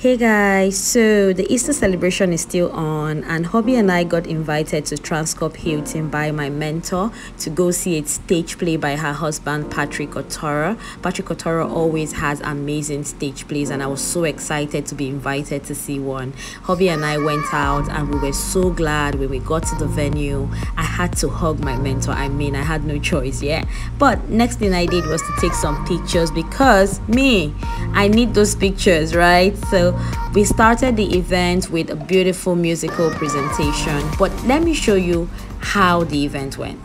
Hey guys, so the Easter celebration is still on, and Hobby and I got invited to Transcorp Hilton by my mentor to go see a stage play by her husband Patrick Otoro. Patrick Otoro always has amazing stage plays, and I was so excited to be invited to see one. Hobby and I went out, and we were so glad when we got to the venue. I had to hug my mentor, I mean, I had no choice, yeah. But next thing I did was to take some pictures because me, I need those pictures, right? So we started the event with a beautiful musical presentation. But let me show you how the event went.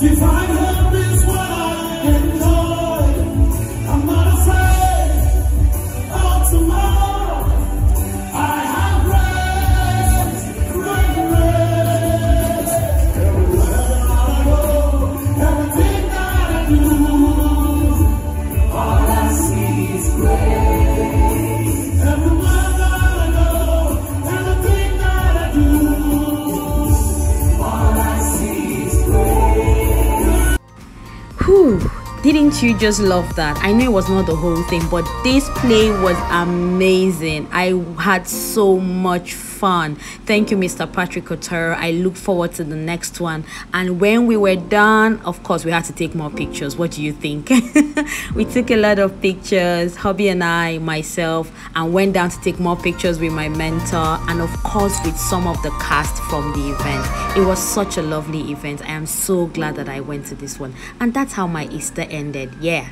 But didn't you just love that? I know it was not the whole thing, but this play was amazing. I had so much fun. Thank you, Mr. Patrick Otero. I look forward to the next one. And when we were done, of course, we had to take more pictures. What do you think? we took a lot of pictures, Hobby and I, myself, and went down to take more pictures with my mentor and, of course, with some of the cast from the event. It was such a lovely event. I am so glad that I went to this one. And that's how my Easter ended. Yeah.